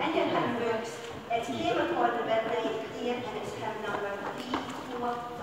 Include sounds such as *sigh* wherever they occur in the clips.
measurement works. It came upon the midnight clear and its trim number three four.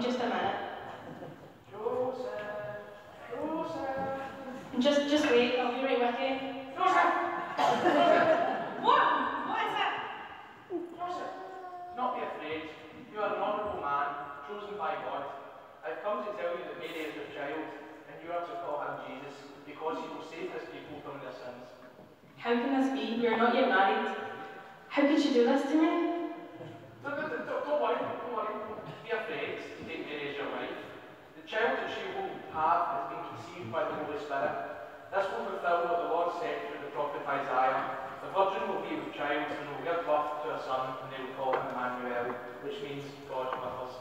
Just a minute. Joseph, Joseph. Just, just wait, I'll be right with you. Joseph! What? What is it? Joseph, not be afraid. You are an honourable man, chosen by God. I've come to tell you that Mary is your child, and you are to call him Jesus, because he will save his people from their sins. How can this be? We are not yet married. How could you do this to me? Don't, don't, don't, don't worry, don't worry. Be afraid to take Mary as your wife. The child that she will have has been conceived by the Holy Spirit. This will fulfill what the Lord said through the prophet Isaiah. The virgin will be with child and will give birth to a son, and they will call him Emmanuel, which means God with us.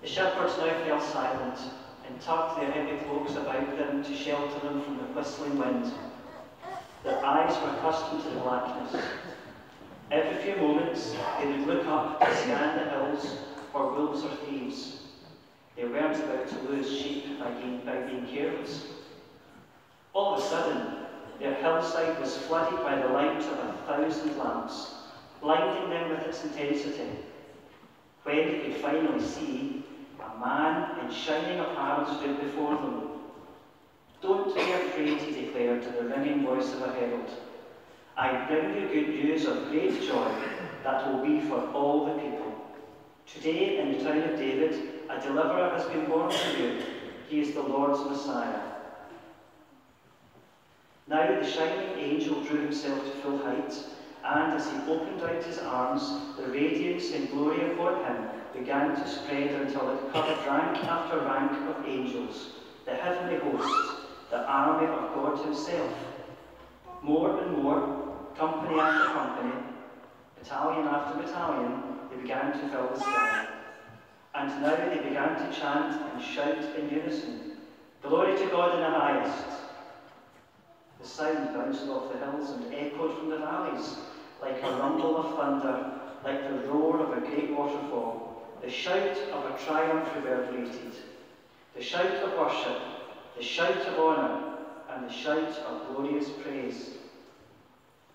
The shepherds now fell silent tucked their heavy cloaks about them to shelter them from the whistling wind. Their eyes were accustomed to the blackness. Every few moments they would look up to scan the hills for wolves or thieves. They weren't about to lose sheep by being, by being careless. All of a sudden, their hillside was flooded by the light of a thousand lamps, blinding them with its intensity. When they could finally see, a man in shining apparel stood before them. Don't be afraid, he declared to the ringing voice of a herald. I bring you good news of great joy that will be for all the people. Today, in the town of David, a deliverer has been born to you. He is the Lord's Messiah. Now the shining angel drew himself to full height, and as he opened out his arms, the radiance and glory upon him began to spread until it covered rank after rank of angels, the heavenly host, the army of God Himself. More and more, company after company, battalion after battalion, they began to fill the sky. And now they began to chant and shout in unison Glory to God in the highest. The sound bounced off the hills and echoed from the valleys like a rumble of thunder, like the roar of a great waterfall. The shout of a triumph reverberated. The shout of worship, the shout of honour, and the shout of glorious praise.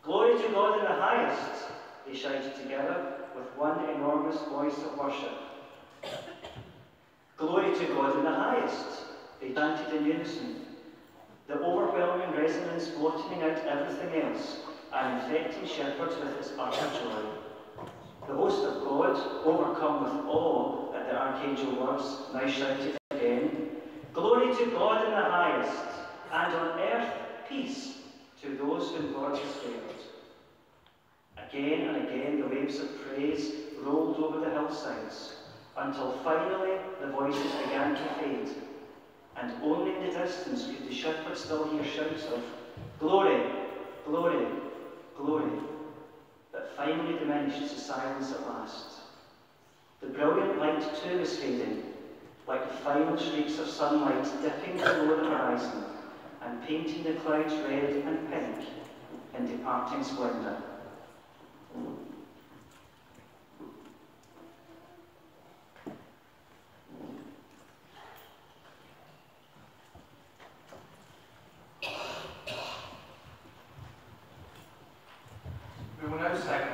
Glory to God in the highest, they shouted together with one enormous voice of worship. Glory to God in the highest, they chanted in unison, the overwhelming resonance blotting out everything else and infecting shepherds with its utter joy. The host of God, overcome with awe at the archangel words, now shouted again, Glory to God in the highest, and on earth peace to those whom God has favored. Again and again the waves of praise rolled over the hillsides, until finally the voices began to fade, and only in the distance could the shepherd still hear shouts of, Glory, glory, glory that finally diminished to silence at last. The brilliant light too was fading, like the final streaks of sunlight dipping below the horizon and painting the clouds red and pink in departing splendour. when I was like,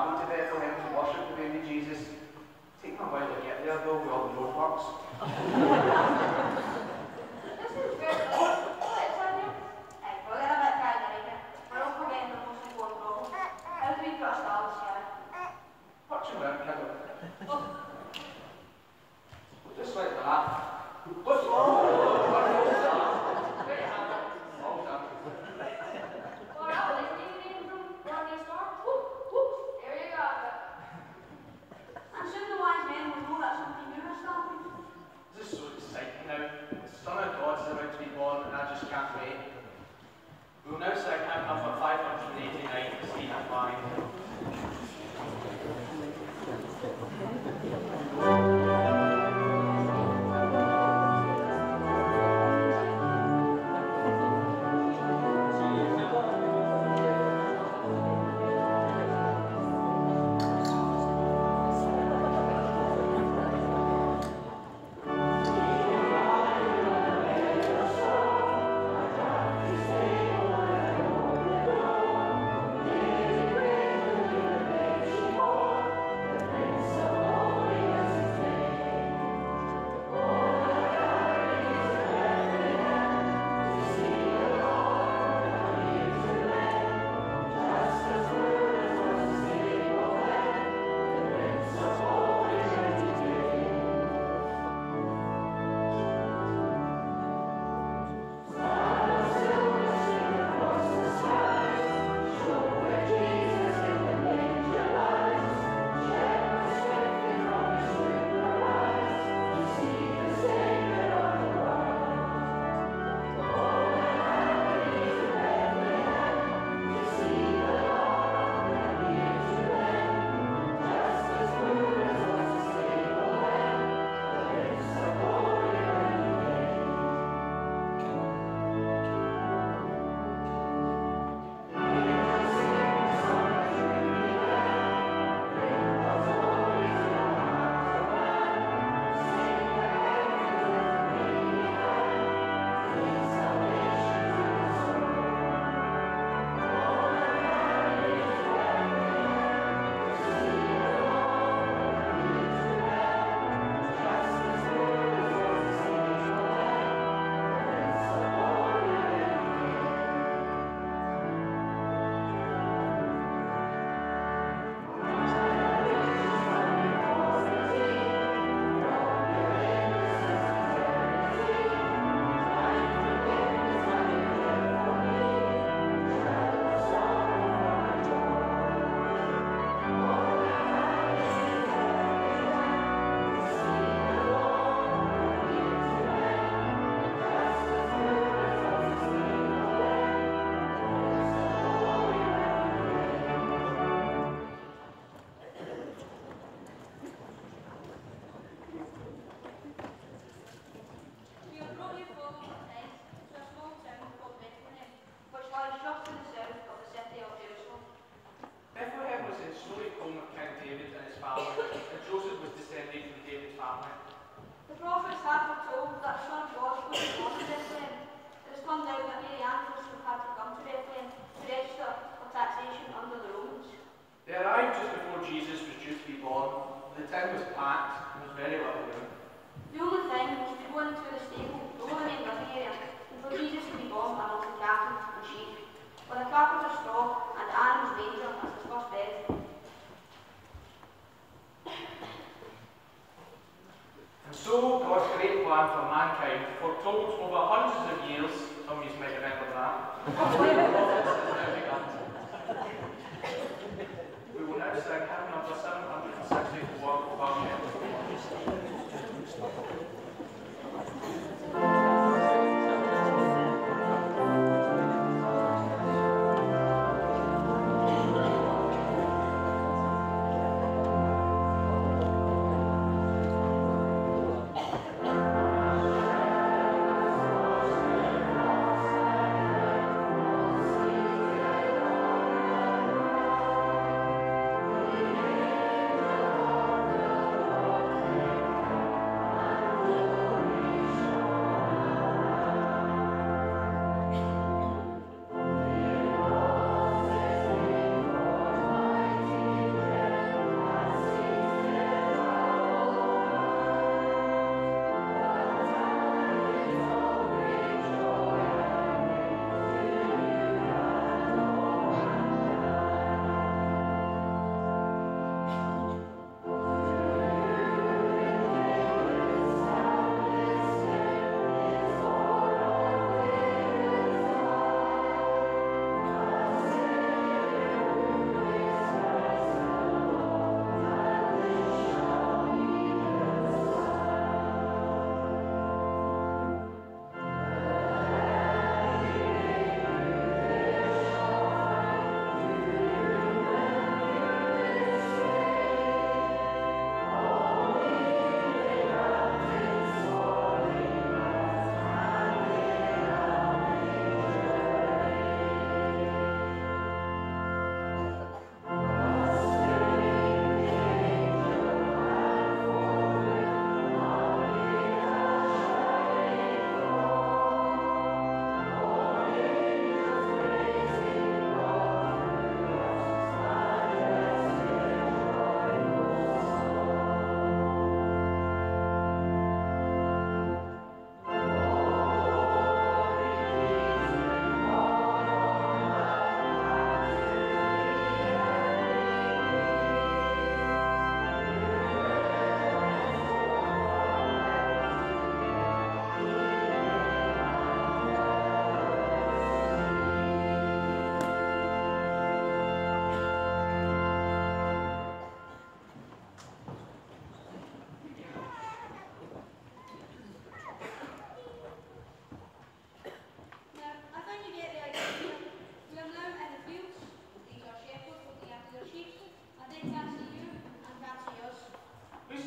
travelling to Bethlehem to worship the baby Jesus. Take my while to get there though, with all the roadblocks. *laughs*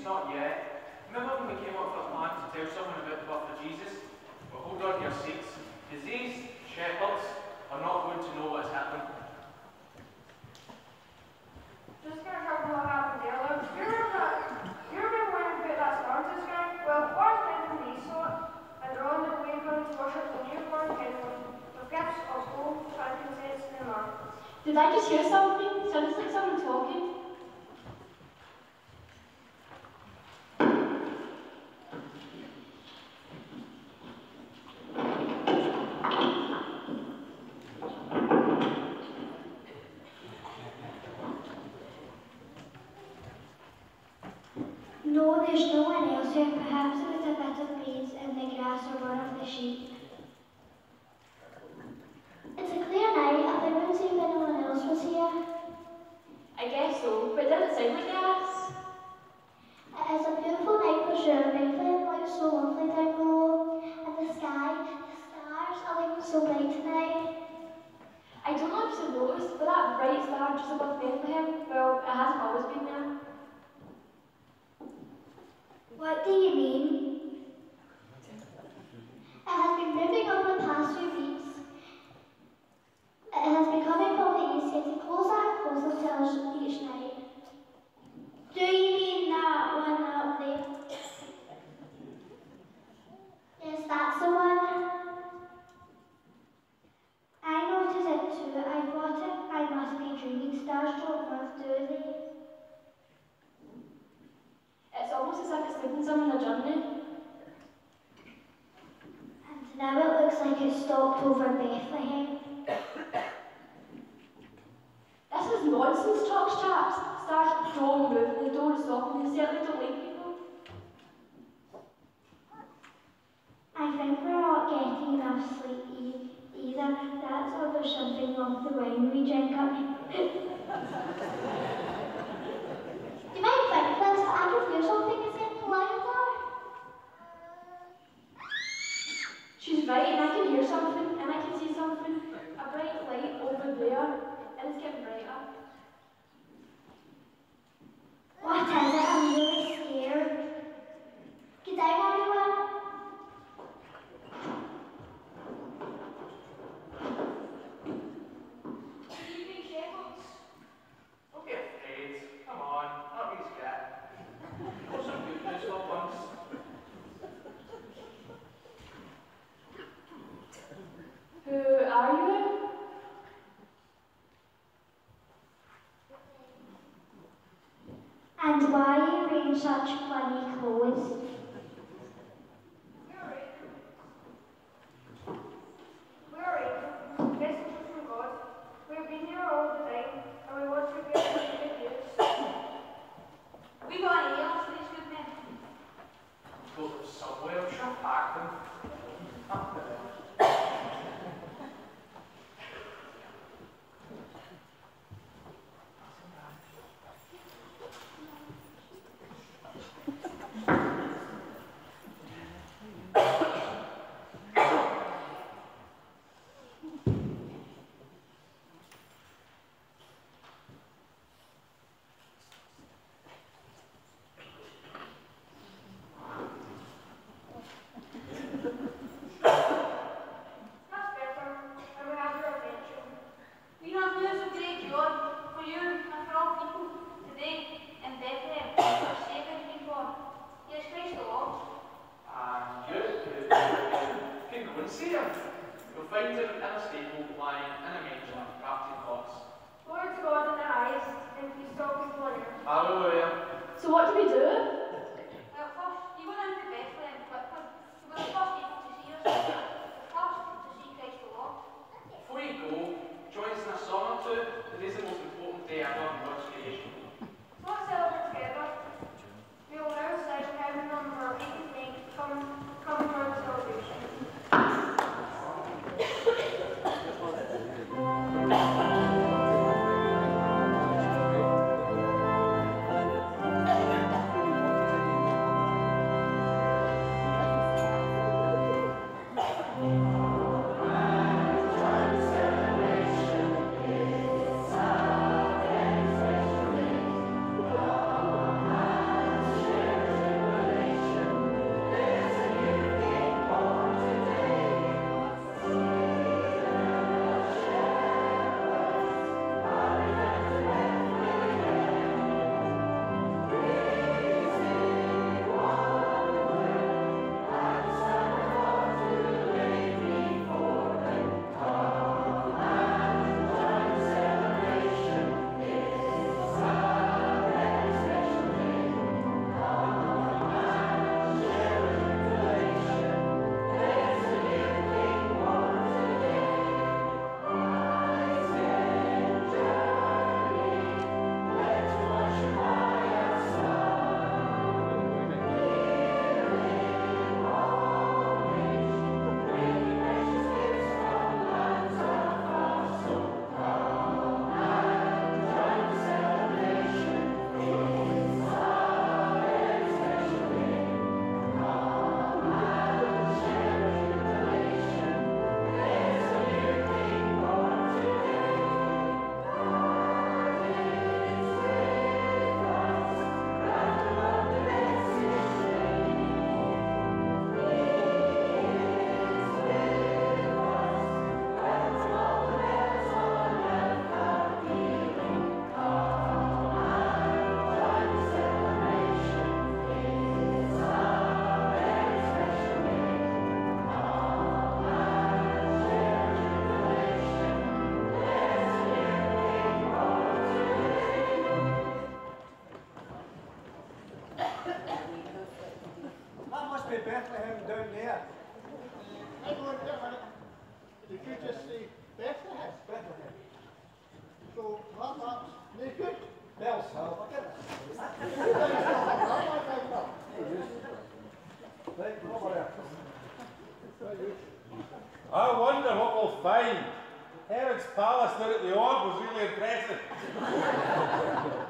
not yet. Remember when we came up with a plan to tell someone about the birth of Jesus? But well, hold on to your seats. Diseased shepherds are not going to know what's happened. Just going to cover what happened earlier. Do you remember, do you remember when we put that storm to the ground? Well, ours went from the east and they're on their way going to worship the newborn kingdom with gifts of gold, frankincense, and myrrh. Did I just hear something? Sounds like someone talking. Are there. I wonder what we'll find. Herod's palace down at the Orb was really impressive. *laughs*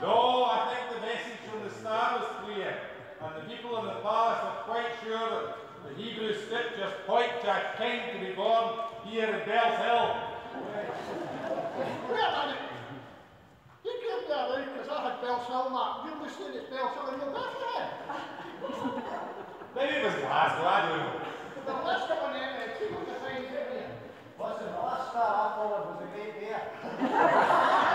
No, I think the message from the star was clear, and the people in the palace are quite sure that the Hebrew scriptures point to a king to be born here in Bellshill. Wait a minute. You can't be allowed because I had Bellshill marked. You're listening to Bellshill in your Bethlehem. Maybe it was Glasgow, I don't know. The last one in there, see what the signs in here. Listen, the last star I followed was a great bear. *laughs*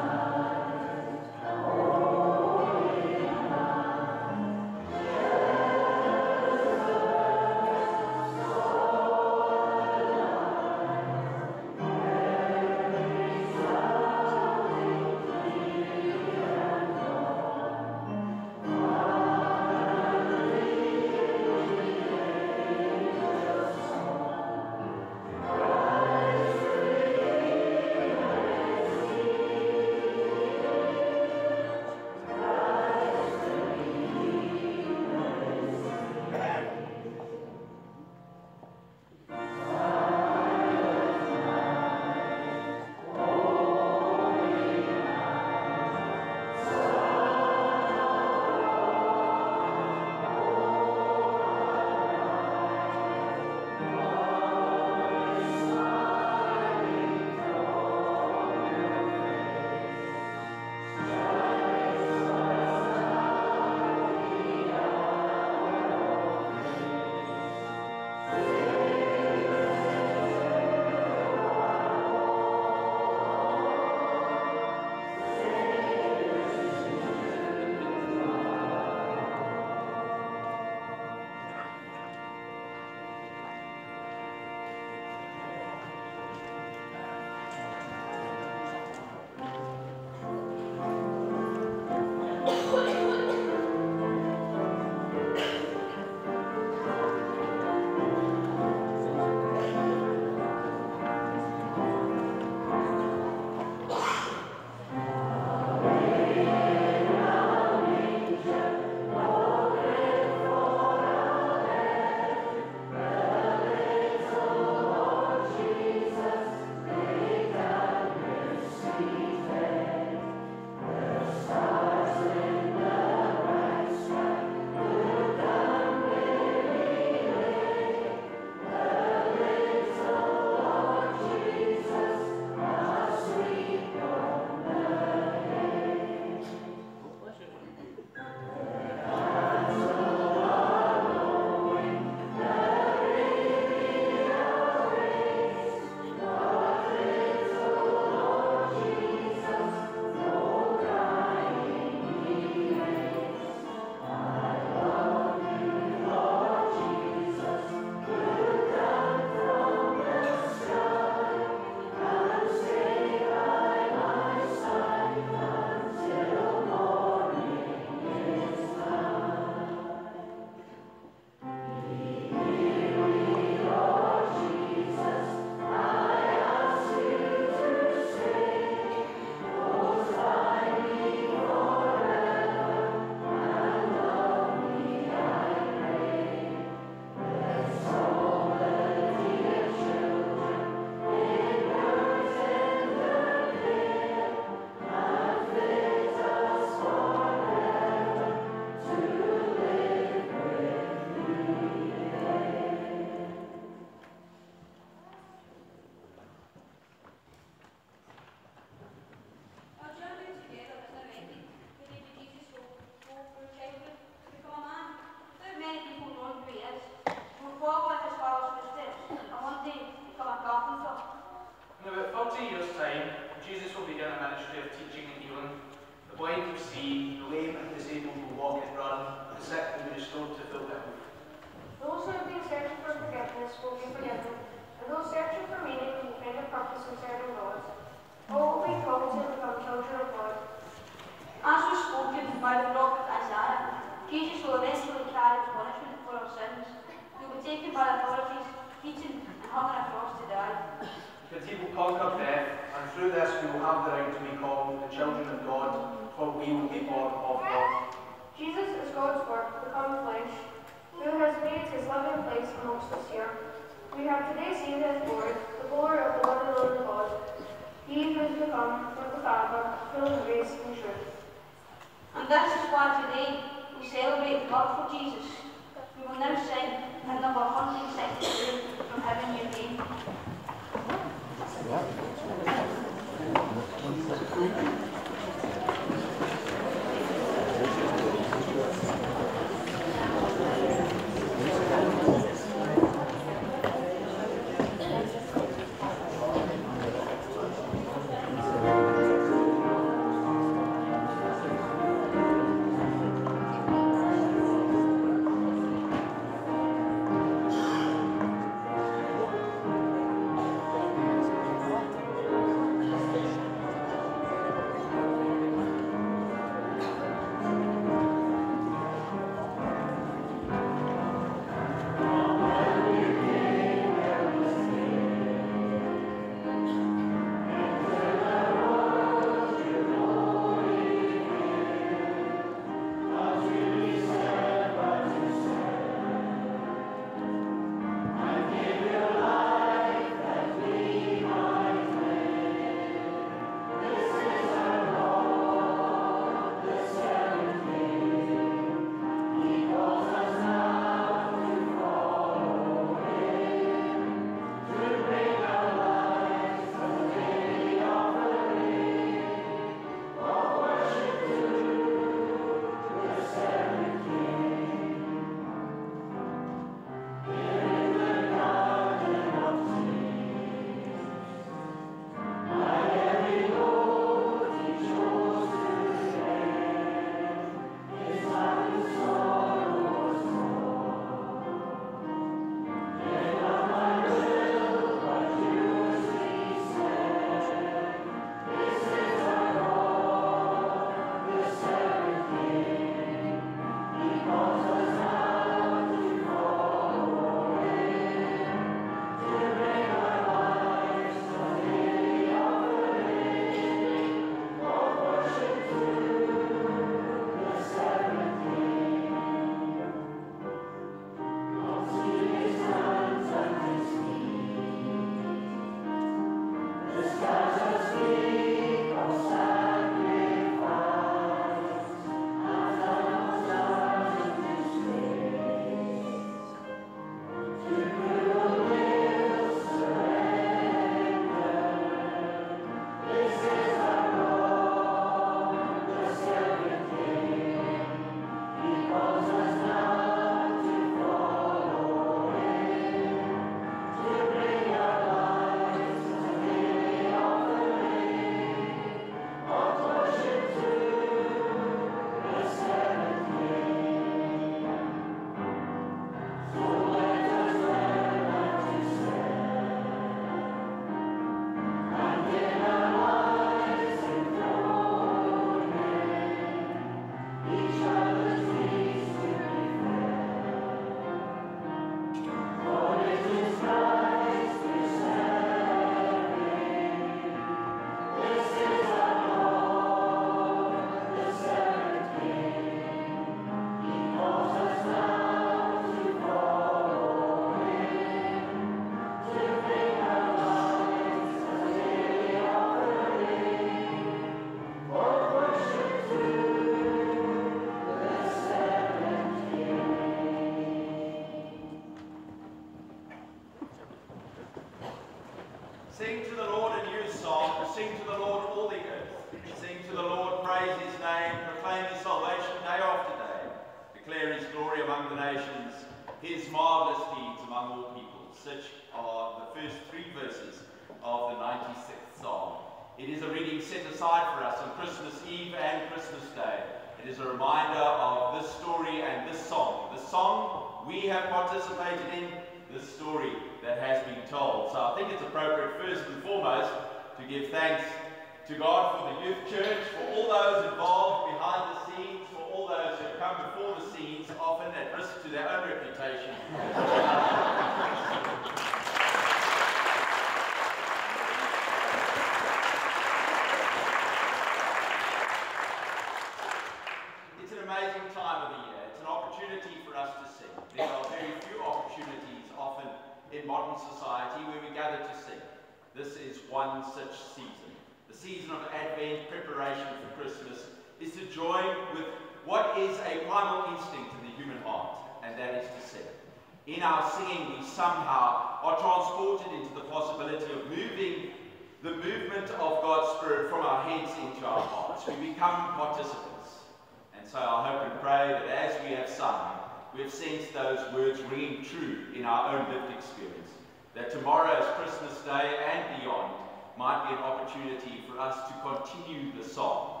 we have sensed those words ringing true in our own lived experience. That tomorrow's Christmas Day and beyond might be an opportunity for us to continue the song.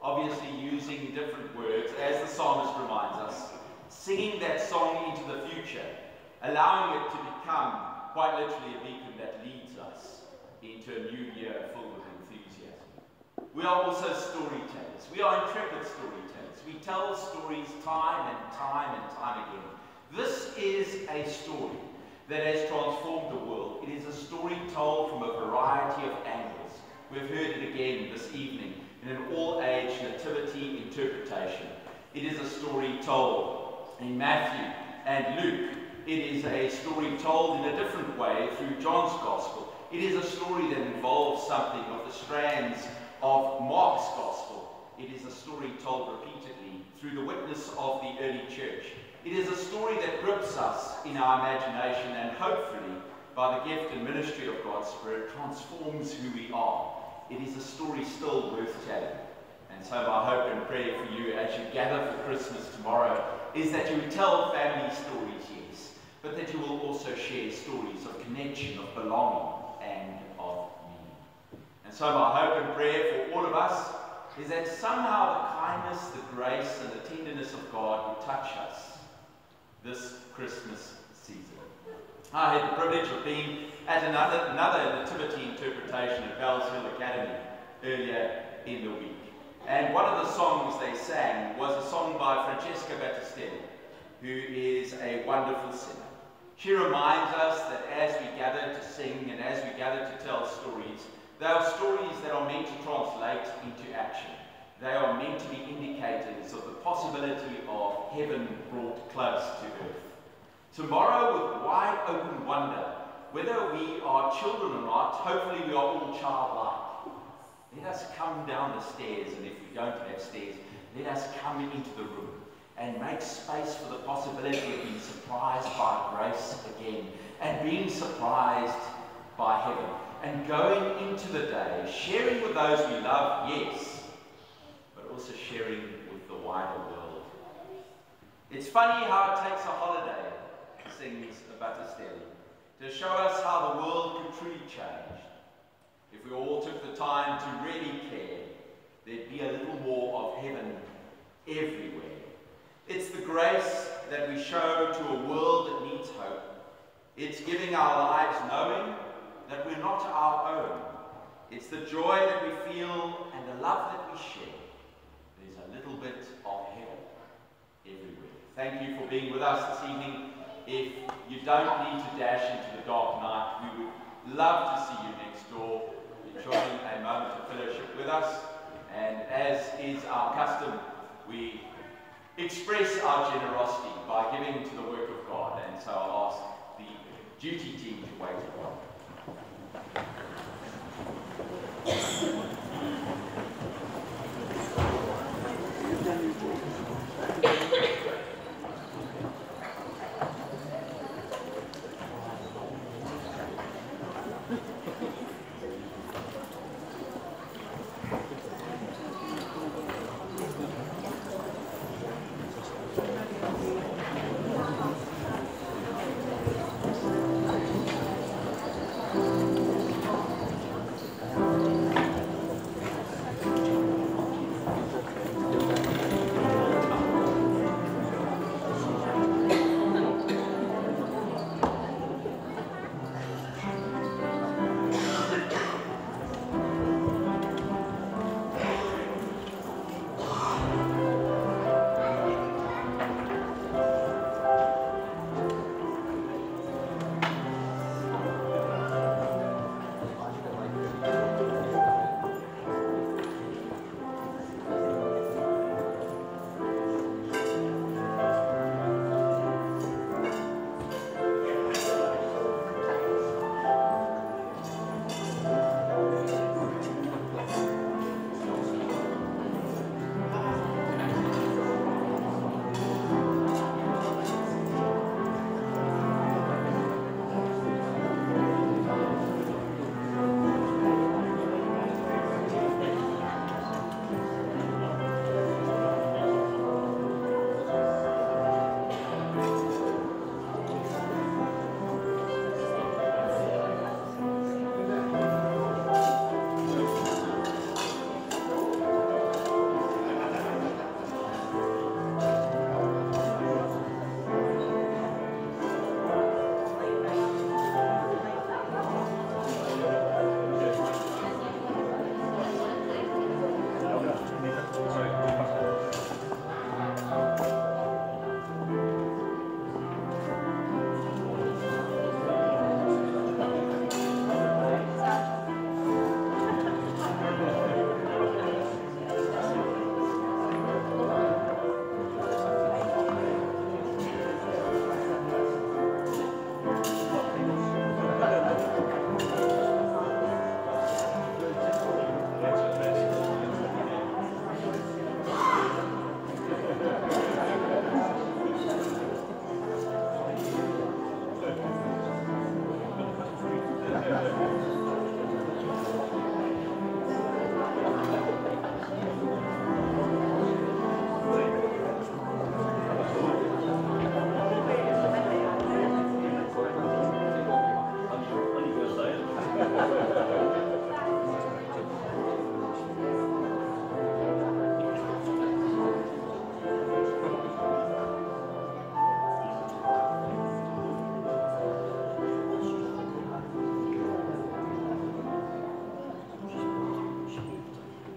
Obviously, using different words, as the psalmist reminds us, singing that song into the future, allowing it to become quite literally a beacon that leads us into a new year full of enthusiasm. We are also storytellers. We are intrepid storytellers. We tell stories time and time and time again. This is a story that has transformed the world. It is a story told from a variety of angles. We've heard it again this evening in an all-age nativity interpretation. It is a story told in Matthew and Luke. It is a story told in a different way through John's Gospel. It is a story that involves something of the strands of Mark's Gospel. It is a story told repeatedly through the witness of the early church. It is a story that grips us in our imagination and hopefully, by the gift and ministry of God's Spirit, transforms who we are. It is a story still worth telling. And so my hope and prayer for you as you gather for Christmas tomorrow is that you tell family stories, yes, but that you will also share stories of connection, of belonging, and of meaning. And so my hope and prayer for all of us is that somehow the kindness, the grace, and the tenderness of God will touch us this Christmas season. I had the privilege of being at another, another nativity interpretation at Bellshill Academy earlier in the week. And one of the songs they sang was a song by Francesca Battistelli, who is a wonderful singer. She reminds us that as we gather to sing and as we gather to tell stories, they are stories that are meant to translate into action. They are meant to be indicators of the possibility of heaven brought close to earth. Tomorrow, with wide open wonder, whether we are children or not, hopefully we are all childlike. Let us come down the stairs, and if we don't have stairs, let us come into the room and make space for the possibility of being surprised by grace again, and being surprised by heaven, and going into the day, sharing with those we love, yes, but also sharing with the wider world. It's funny how it takes a holiday, sings Battistelli, to show us how the world could truly change. If we all took the time to really care, there'd be a little more of heaven everywhere. It's the grace that we show to a world that needs hope. It's giving our lives knowing that we're not our own. It's the joy that we feel and the love that we share. There's a little bit of heaven everywhere. Thank you for being with us this evening. If you don't need to dash into the dark night, we would love to see you next door, enjoying a moment of fellowship with us. And as is our custom, we express our generosity by giving to the work of God. And so I'll ask the duty team to wait a while. Yes.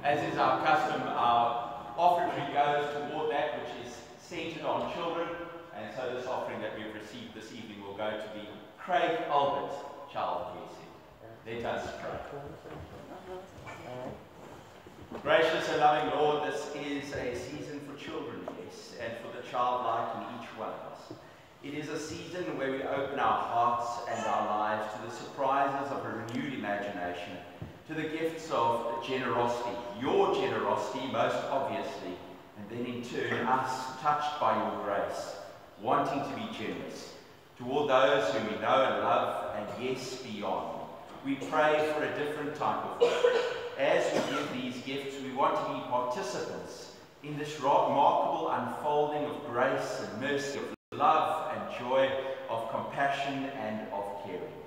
As is our custom, our offertory goes toward that which is centered on children, and so this offering that we've received this evening will go to the Craig Albert Child Care Centre. Let us pray. Gracious and loving Lord, this is a season for children, yes, and for the childlike in each one of us. It is a season where we open our hearts and our lives to the surprises of a renewed imagination, to the gifts of generosity, your generosity most obviously, and then in turn us touched by your grace, wanting to be generous toward those whom we know and love, and yes, beyond. We pray for a different type of life. As we give these gifts, we want to be participants in this remarkable unfolding of grace and mercy, of love and joy, of compassion and of caring.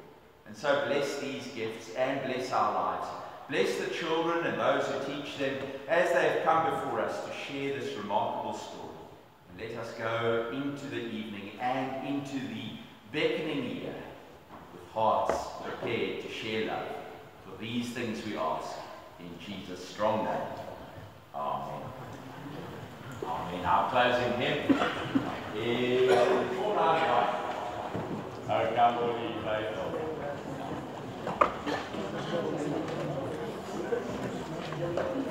And so bless these gifts and bless our lives. Bless the children and those who teach them as they have come before us to share this remarkable story. And let us go into the evening and into the beckoning year with hearts prepared to share love. For these things we ask in Jesus' strong name. Amen. Amen. Our closing hymn is Born O come, all ye faithful. Thank you.